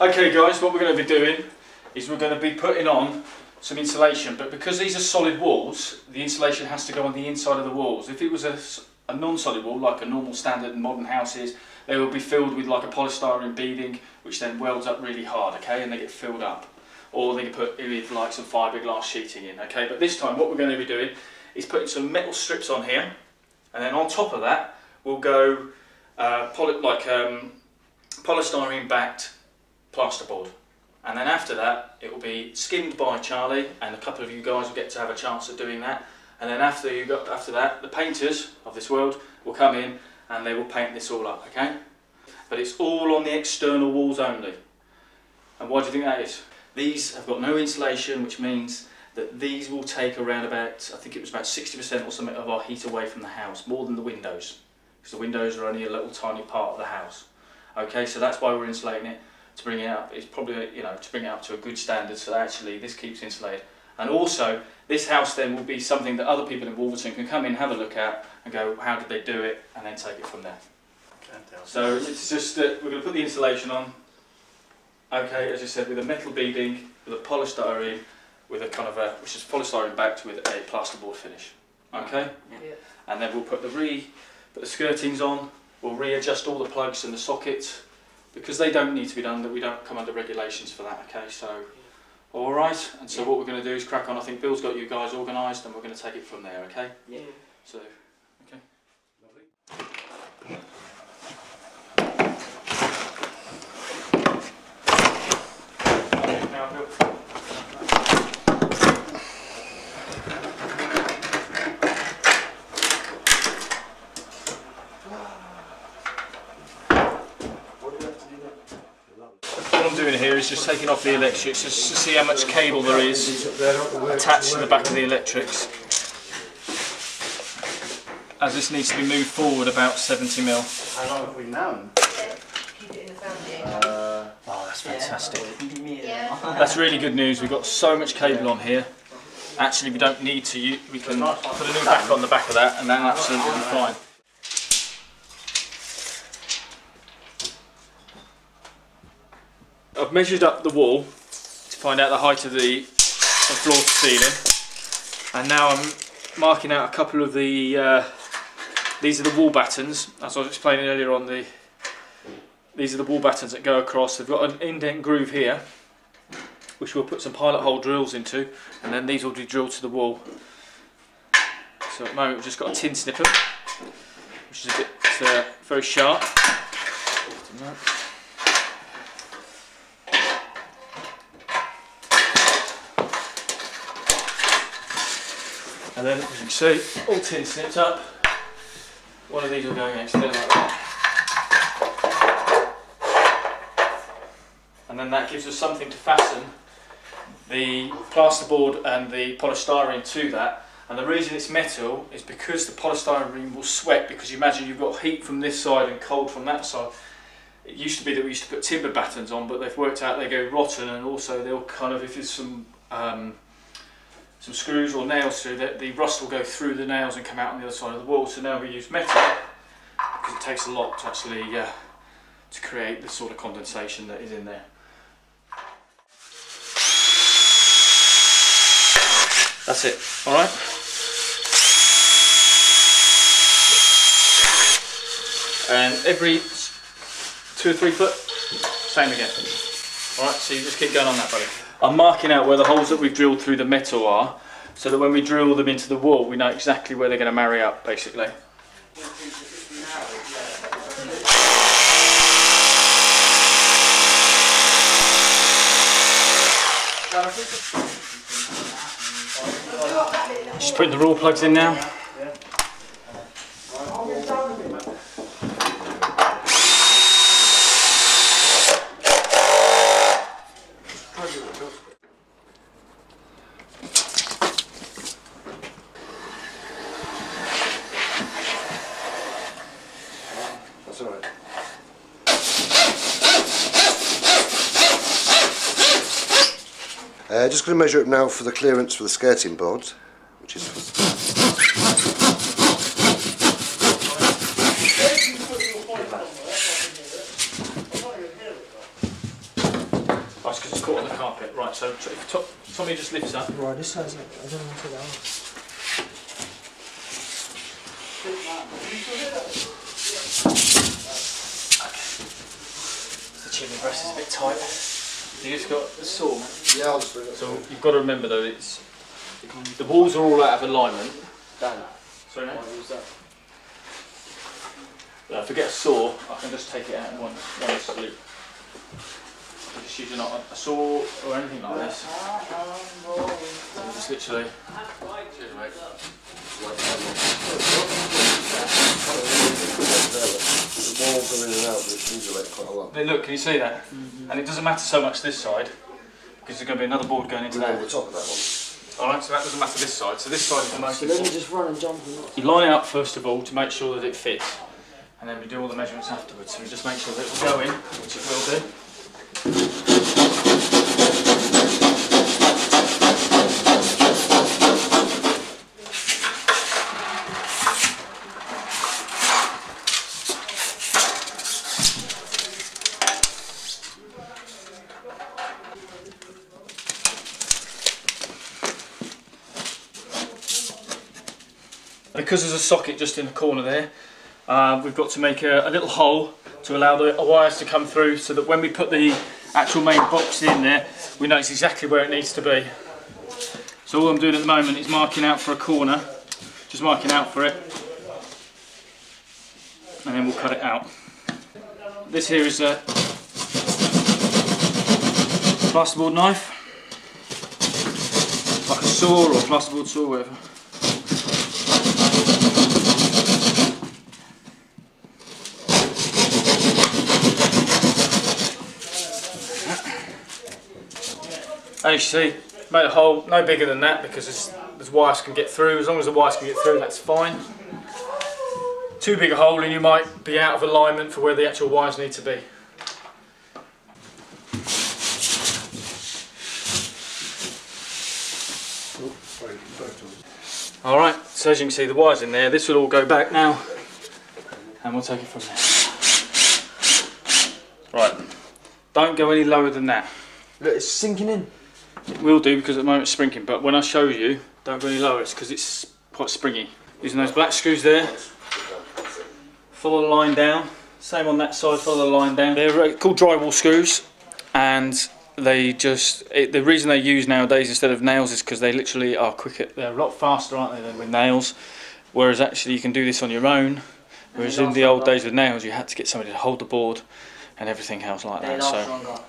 Okay guys, what we're going to be doing is we're going to be putting on some insulation, but because these are solid walls, the insulation has to go on the inside of the walls. If it was a non-solid wall, like a normal standard modern house is, they will be filled with like a polystyrene beading, which then welds up really hard, okay, and they get filled up. Or they can put with like some fiberglass sheeting in, okay. But this time, what we're going to be doing is putting some metal strips on here, and then on top of that, we'll go uh, poly- like um, polystyrene backed plasterboard. And then after that, it will be skimmed by Charlie, and a couple of you guys will get to have a chance at doing that. And then after you got after that, the painters of this world will come in and they will paint this all up, okay? But it's all on the external walls only. And why do you think that is? These have got no insulation, which means that these will take around about, I think it was about 60% or something of our heat away from the house, more than the windows. Because the windows are only a little tiny part of the house. Okay, so that's why we're insulating it to bring it up. It's probably you know to bring it up to a good standard. So that actually, this keeps insulated. And also, this house then will be something that other people in Wolverton can come in, have a look at, and go, how did they do it, and then take it from there. So it's just that we're going to put the insulation on. Okay, as I said, with a metal beading, with a polystyrene, with a kind of a which is polystyrene backed with a plasterboard finish. Okay, Yeah. and then we'll put the re put the skirtings on. We'll readjust all the plugs and the sockets because they don't need to be done. That we don't come under regulations for that. Okay, so all right. And so what we're going to do is crack on. I think Bill's got you guys organised, and we're going to take it from there. Okay. Yeah. So okay. Okay, now Bill. What I'm doing here is just taking off the electrics just to see how much cable there is attached to the back of the electrics. As this needs to be moved forward about 70 mil. How long have we known? Keep it in the family. Uh, Oh, that's fantastic. Yeah. That's really good news. We've got so much cable on here. Actually, we don't need to. We can put a new back on the back of that, and then absolutely fine. I've measured up the wall to find out the height of the floor to ceiling, and now I'm marking out a couple of the. Uh, these are the wall battens, as I was explaining earlier on. The these are the wall battens that go across. They've got an indent groove here, which we'll put some pilot hole drills into, and then these will be drilled to the wall. So at the moment we've just got a tin snipper, which is a bit uh, very sharp. And then, as you can see, all tin snipped up. One of these will go next to it like that. and then that gives us something to fasten the plasterboard and the polystyrene to that. And the reason it's metal is because the polystyrene will sweat because you imagine you've got heat from this side and cold from that side. It used to be that we used to put timber battens on, but they've worked out they go rotten and also they'll kind of, if there's some um, some screws or nails through, that the rust will go through the nails and come out on the other side of the wall. So now we use metal because it takes a lot to actually uh, to create the sort of condensation that is in there. That's it. All right. And every two or three foot, same again. All right. So you just keep going on that, buddy. I'm marking out where the holes that we've drilled through the metal are, so that when we drill them into the wall, we know exactly where they're going to marry up, basically. Just putting the Rawlplugs in now. Uh, just going to measure it now for the clearance for the skirting board, which is That's because it's caught on the carpet. Right, So if to- Tommy just lifts up. Right, this side's not. I don't want what to that off. The chimney breast is a bit tight. You just got a saw. Yeah, I'll just bring it. So you've got to remember though, it's the walls are all out of alignment. Dan, Sorry, mate. why was that? Uh, if I get a saw, I can just take it out in one, one swoop. I'm Just using not a saw or anything like this. So just literally. Cheers, mate. The walls are in and out, quite a lot. Hey, look, can you see that? Mm-hmm. And it doesn't matter so much this side because there's going to be another board going into We're that. the top of that one. Alright, so that doesn't matter this side. So this side is the most So let me important. just run and jump and look. You line it up first of all to make sure that it fits. And then we do all the measurements afterwards. So we just make sure that it will go in, which it will do. Because there's a socket just in the corner there, uh, we've got to make a, a little hole to allow the wires to come through so that when we put the actual main box in there, we know it's exactly where it needs to be. So all I'm doing at the moment is marking out for a corner, just marking out for it, and then we'll cut it out. This here is a plasterboard knife, like a saw or a plasterboard saw, whatever. As you see, made a hole no bigger than that because there's wires can get through. As long as the wires can get through, that's fine. Too big a hole and you might be out of alignment for where the actual wires need to be. Alright, so as you can see the wires in there, this will all go back now and we'll take it from there. Right, don't go any lower than that. Look, it's sinking in. It will do because at the moment it's sprinking, but when I show you, don't go any lower, it's because it's quite springy. Using those black screws there, follow the line down, same on that side, follow the line down. They're uh, called drywall screws and they just, it, the reason they use nowadays instead of nails is because they literally are quicker, they're a lot faster aren't they than with nails, whereas actually you can do this on your own, whereas in the old days with nails you had to get somebody to hold the board and everything else like They that. So longer.